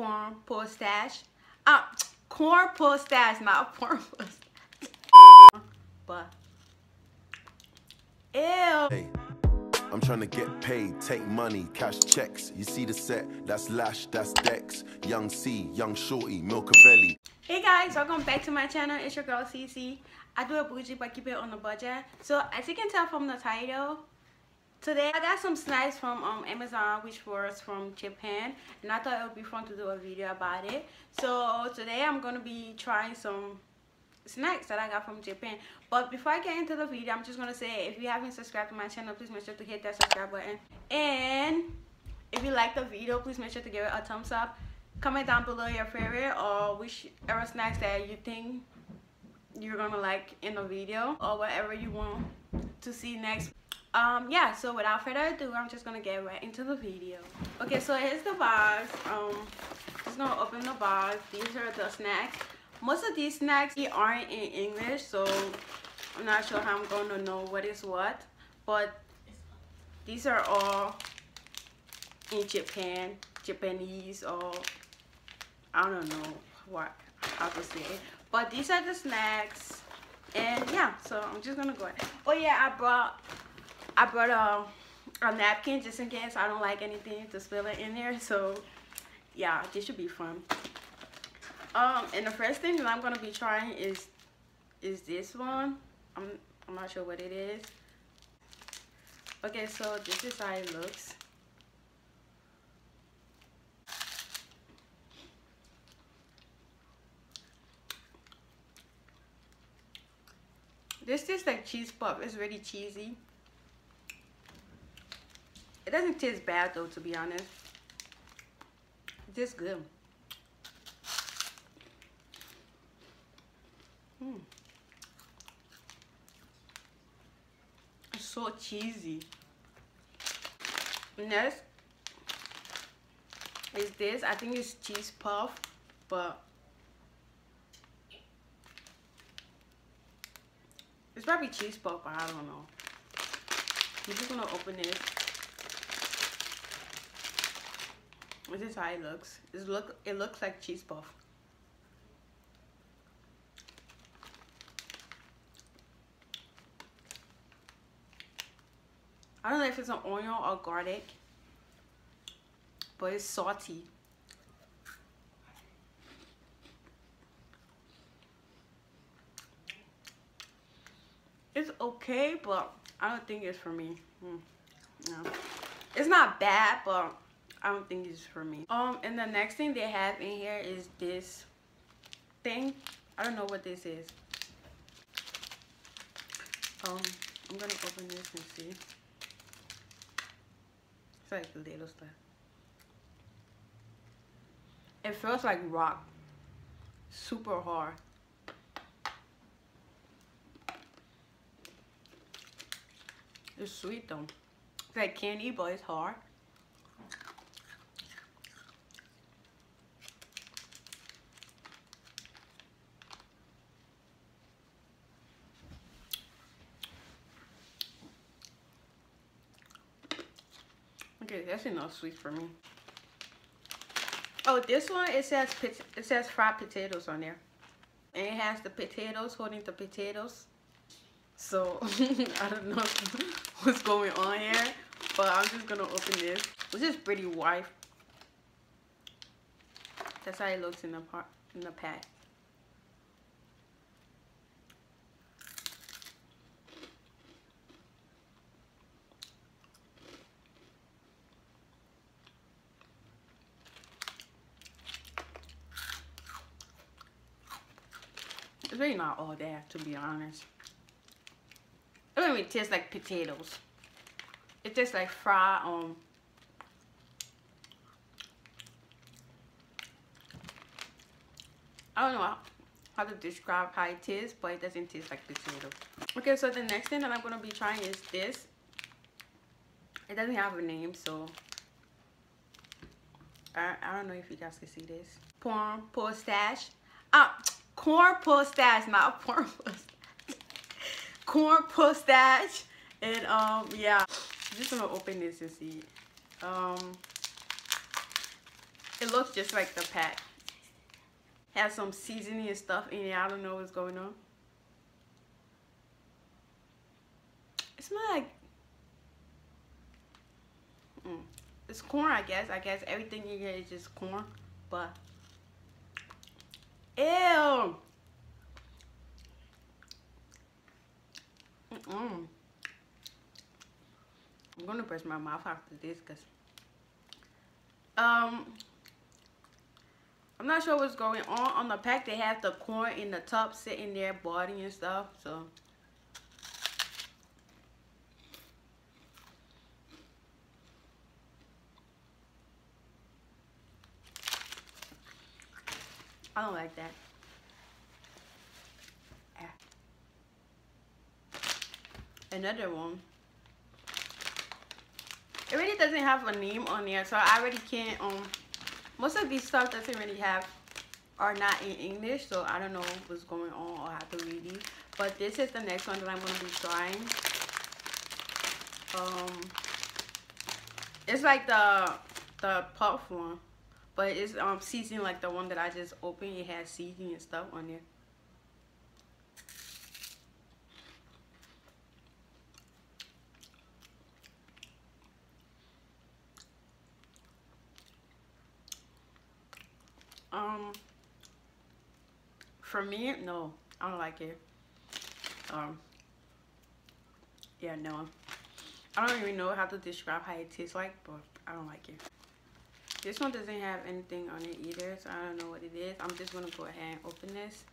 porn mustache. Uh, corn mustache, not porn mustache. but, ew. Hey, I'm trying to get paid, take money, cash checks. You see the set, that's Lash, that's Dex, Young C, Young Shorty, Milcavelli. Hey guys, welcome back to my channel. It's your girl Cece. I do a bougie but keep it on the budget. So as you can tell from the title, today I got some snacks from um, Amazon which was from Japan and I thought it would be fun to do a video about it. So today I'm going to be trying some snacks that I got from Japan. But before I get into the video, I'm just going to say if you haven't subscribed to my channel, please make sure to hit that subscribe button. And if you like the video, please make sure to give it a thumbs up. Comment down below your favorite or which whichever snacks that you think you're gonna like in the video or whatever you want to see next um yeah so without further ado i'm just gonna get right into the video. Okay so here's the box um just gonna open the box these are the snacks. Most of these snacks aren't in english so i'm not sure how i'm gonna know what is what but these are all in japan japanese or i don't know what how to say it. But these are the snacks and yeah so i'm just gonna go ahead. Oh yeah i brought i brought a, a napkin just in case i don't like anything to spill it in there. So yeah this should be fun. Um and the first thing that i'm gonna be trying is is this one. I'm i'm not sure what it is. Okay so this is how it looks. This tastes like cheese puff. It's really cheesy. It doesn't taste bad though, to be honest. It tastes good. Mm. It's so cheesy. Next is this. I think it's cheese puff, but It's probably cheese puff, but I don't know. I'm just gonna open this. This is how it looks. It look it looks like cheese puff. I don't know if it's an onion or garlic, but it's salty. it's okay, but I don't think it's for me. Mm, no. It's not bad, but I don't think it's for me. Um, and the next thing they have in here is this thing. I don't know what this is. Um, I'm gonna open this and see. It's like little stuff. It feels like rock. Super hard. It's sweet though. It's like candy, but it's hard. That's enough sweet for me. Oh, this one it says it says fried potatoes on there, and it has the potatoes holding the potatoes. So I don't know what's going on here, but I'm just gonna open this. Which is pretty white. That's how it looks in the part in the pack. Really not all that, to be honest. It don't even taste like potatoes. It tastes like fried um I don't know how to describe how it tastes, but it doesn't taste like potato. Okay, so the next thing that I'm gonna be trying is this. It doesn't have a name, so I, I don't know if you guys can see this. Porn mustache. Ah, corn mustache, not porn mustache corn mustache and um yeah just gonna open this and see um It looks just like the pack. Has some seasoning and stuff in it. I don't know what's going on. It smells like mm, it's corn. I guess. I guess everything in here is just corn, but ew. Mm -mm. I'm gonna brush my mouth after this because um I'm not sure what's going on on the pack they have the corn in the top sitting there body and stuff so I don't like that. Another one. It really doesn't have a name on there, so I already can't, um, most of these stuff doesn't really have, are not in English, so I don't know what's going on or how to read these. But this is the next one that I'm going to be trying. Um, it's like the, the puff one. But it's um seasoning like the one that I just opened. It has seasoning and stuff on there. Um, for me, no, I don't like it. Um, yeah, no. I don't even know how to describe how it tastes like, but I don't like it. This one doesn't have anything on it either, so I don't know what it is. I'm just going to go ahead and open this.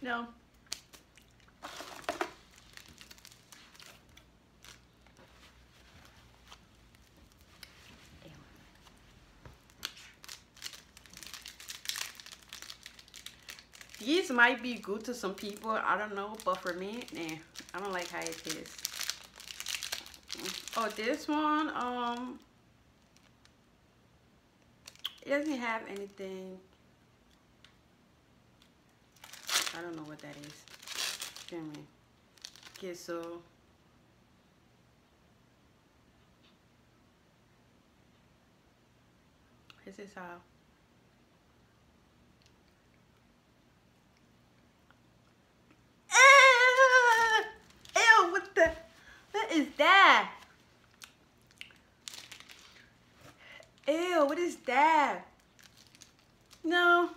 No. These might be good to some people, I don't know, but for me, nah, I don't like how it tastes. Oh, this one, um, it doesn't have anything. I don't know what that is. Give me. Okay, so this is how is that? Ew, what is that? No,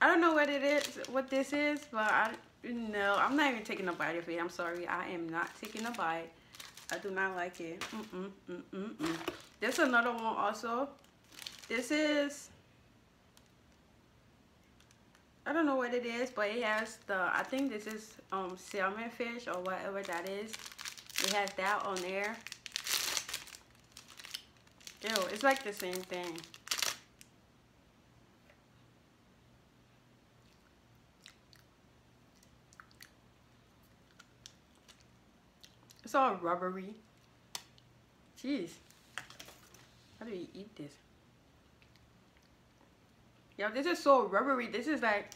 I don't know what it is, what this is, but I, no, I'm not even taking a bite of it. I'm sorry, I am not taking a bite. I do not like it. Mm-mm, mm-mm, mm. There's another one also. This is, I don't know what it is, but it has the, I think this is um salmon fish or whatever that is. It has that on there. Ew, it's like the same thing. It's all rubbery. Jeez. How do you eat this? Yo, this is so rubbery. This is like,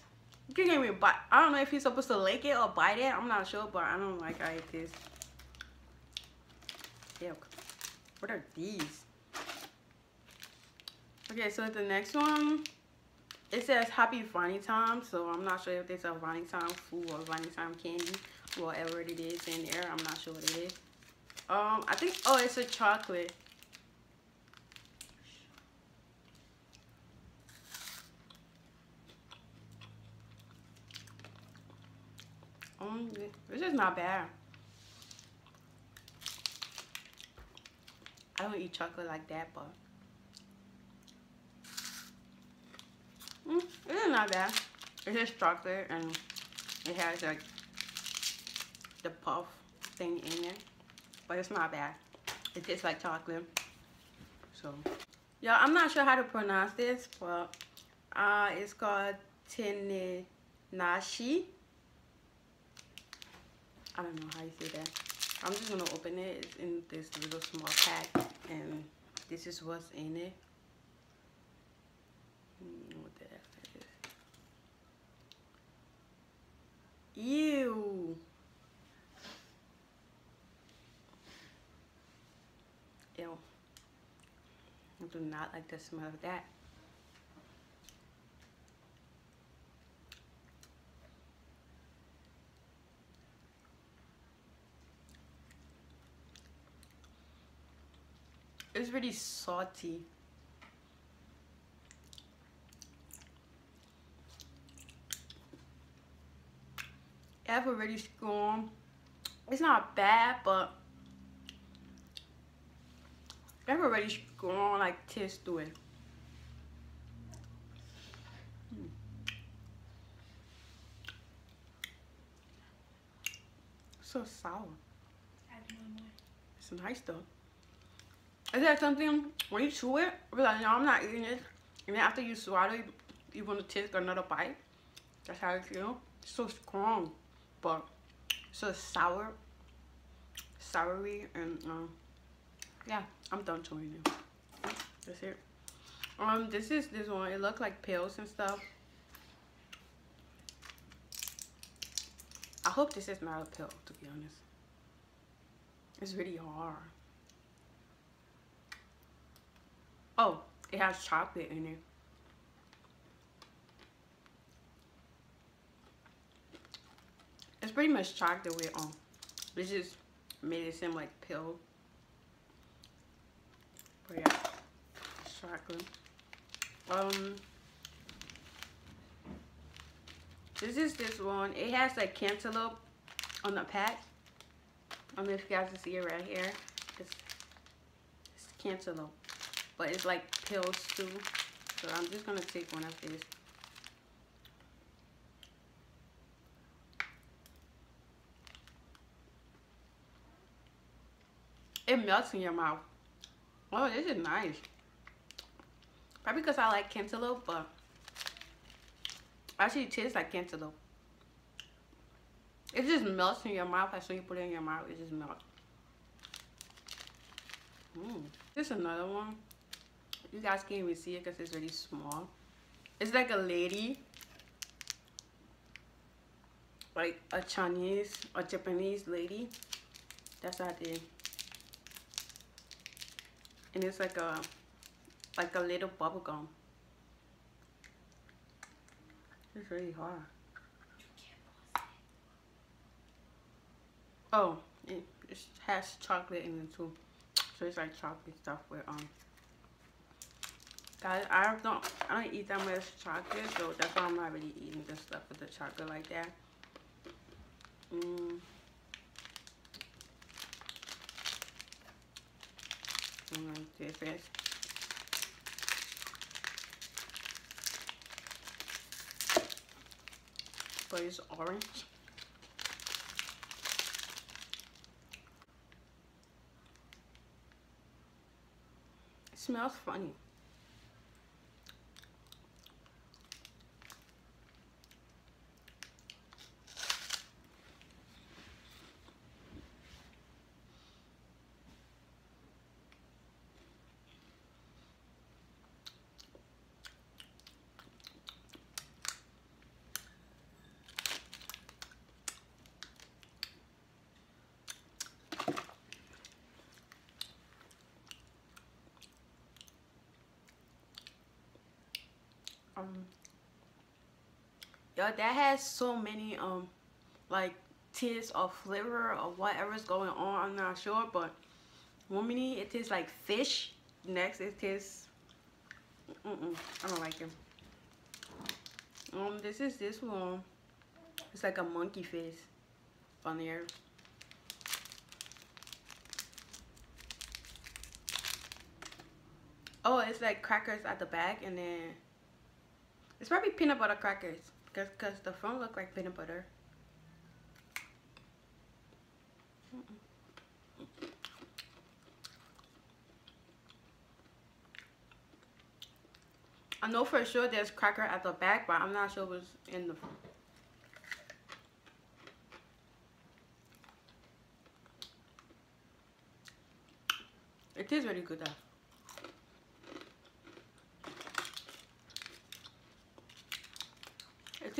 you can't even bite. I don't know if you're supposed to lick it or bite it. I'm not sure, but I don't like I eat tastes. What are these? Okay, so the next one, it says Happy Vanny Time. So I'm not sure if is a Vanny Time food or Vanny Time candy. Whatever it is in there. I'm not sure what it is. Um, I think, oh, it's a chocolate. Um, this is not bad. I don't eat chocolate like that, but mm, it is not bad. It's just chocolate and it has like the puff thing in it, but it's not bad. It tastes like chocolate. So, yeah, I'm not sure how to pronounce this, but uh, it's called Tenenashi. I don't know how you say that. I'm just gonna open it. It's in this little small pack, and this is what's in it. Hmm, what the heck is? Ew. Ew. I do not like the smell of that. It's really salty. I have a really strong. It's not bad, but I have a really strong like taste to it. So sour. It's nice though. Is that something when you chew it, you're like, no, I'm not eating it. And then after you swallow it, you want to take another bite. That's how it feels. It's so strong, but so sour, soury, and um, yeah, I'm done chewing it. That's it. Um, this is this one. It looks like pills and stuff. I hope this is not a pill, to be honest. It's really hard. Oh, it has chocolate in it. It's pretty much chocolate with um. This just made it seem like pill. But yeah, chocolate. Um, this is this one. It has like cantaloupe on the pack. I don't know if you guys can see it right here. It's, it's cantaloupe but it's like pills too. So I'm just gonna take one of these. It melts in your mouth. Oh, this is nice. Probably because I like cantaloupe, but actually it tastes like cantaloupe. It just melts in your mouth as soon as you put it in your mouth. It just melts. Mmm. This is another one. You guys can't even see it because it's really small. It's like a lady. Like a Chinese or Japanese lady. That's how it is. And it's like a like a little bubble gum. It's really hard. Oh, it, it has chocolate in it too. So it's like chocolate stuff with um Guys, I don't I don't eat that much chocolate, so that's why I'm not really eating this stuff with the chocolate like that. Mm. this is. But it's orange. It smells funny. Um that has so many um like tastes of flavor or whatever's going on i'm not sure but one it tastes like fish. Next it tastes mm -mm, i don't like it. Um this is this one. It's like a monkey face on there oh it's like crackers at the back and then it's probably peanut butter crackers because cause the front look like peanut butter. I know for sure there's cracker at the back, but I'm not sure what's in the front. It is really good though.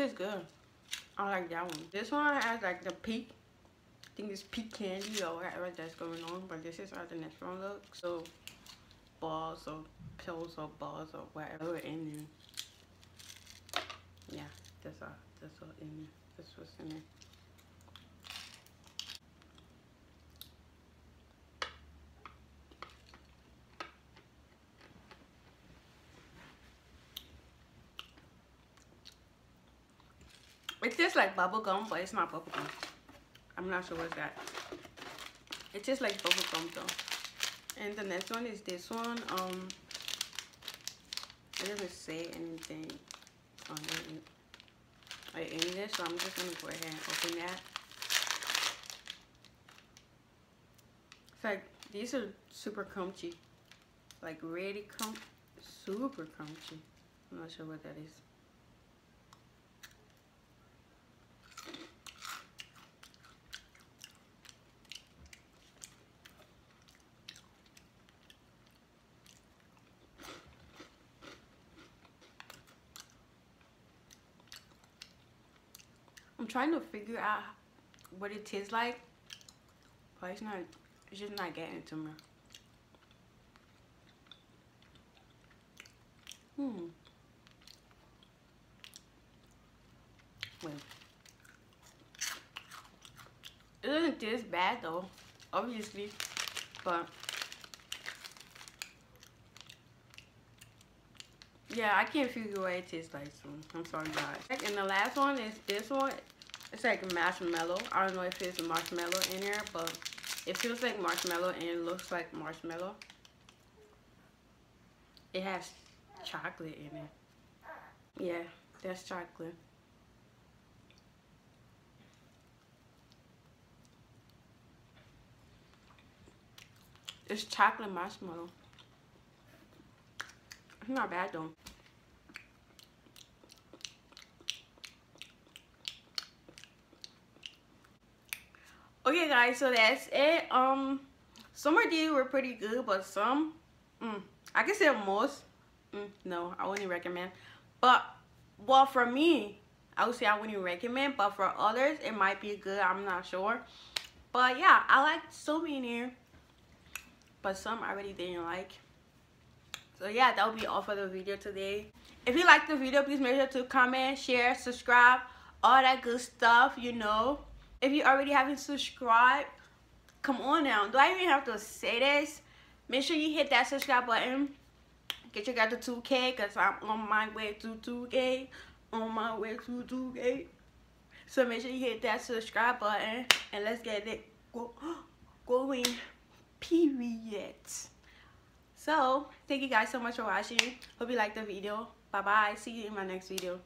Tastes good. I like that one. This one has like the peak. I think it's peak candy or whatever that's going on. But this is how the next one looks. So balls or pills or balls or whatever in there. Yeah, that's all. That's all in there. That's what's in there. It tastes like bubble gum, but it's not bubble gum. I'm not sure what's that. It tastes like bubble gum though. And the next one is this one. Um, it doesn't say anything on it like this, so I'm just gonna go ahead and open that. It's like these are super crunchy, like really crunch, super crunchy. I'm not sure what that is. Trying to figure out what it tastes like, but it's not, it's just not getting to me. Hmm. Wait. It doesn't taste bad though, obviously, but Yeah, I can't figure what it tastes like, so I'm sorry guys. And the last one is this one. It's like marshmallow. I don't know if it's marshmallow in there, but it feels like marshmallow and it looks like marshmallow. It has chocolate in it. Yeah, that's chocolate. It's chocolate marshmallow. It's not bad though. Okay guys, so that's it. Um some of these were pretty good, but some mm, I can say most mm, no, I wouldn't recommend. But well for me, I would say I wouldn't recommend, but for others it might be good, I'm not sure. But yeah, I like so many but some I really didn't like so yeah that will be all for the video today if you like the video please make sure to comment share subscribe all that good stuff you know if you already haven't subscribed come on now. Do i even have to say this? Make sure you hit that subscribe button. Get your guy to 2k because i'm on my way to 2k on my way to 2k so make sure you hit that subscribe button and let's get it go going. Period. So thank you guys so much for watching. Hope you liked the video. Bye bye see you in my next video